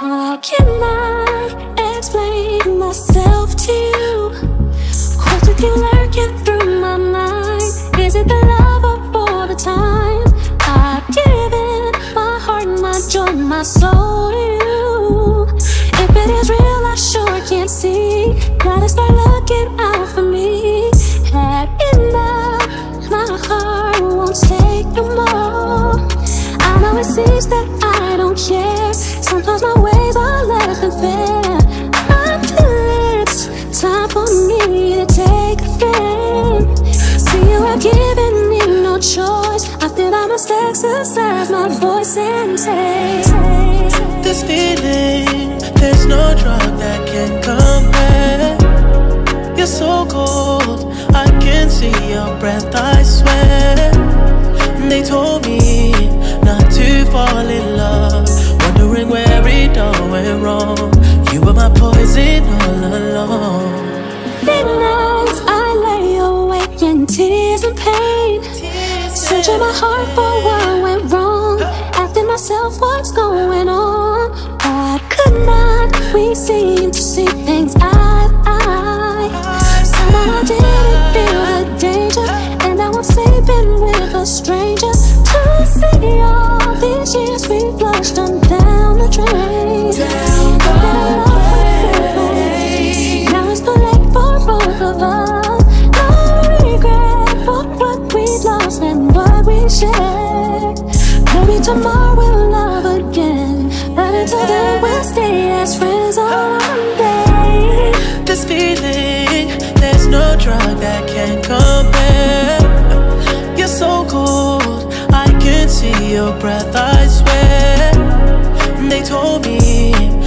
can I explain myself to you? Questions keep lurking through my mind. Is it the love or for the time? I've given my heart, my joy, my soul to you. If it is real, I sure can't see. Gotta start looking out for me. Had enough, my heart won't take no more. I know it seems that exercise my voice and say, This feeling, there's no drug that can compare. You're so cold, I can see your breath, I swear. They told me not to fall in love, wondering where it all went wrong. You were my poison all along. Midnights I lay awake in tears and pain. Searching my heart for what we seem to see things eye to eye? Somehow I didn't feel the danger, and now I'm sleeping with a stranger. To see all these years we flushed on down the drain. Down Now it's too late for both of us. No regret for what we lost and what we shared. Maybe tomorrow we'll told me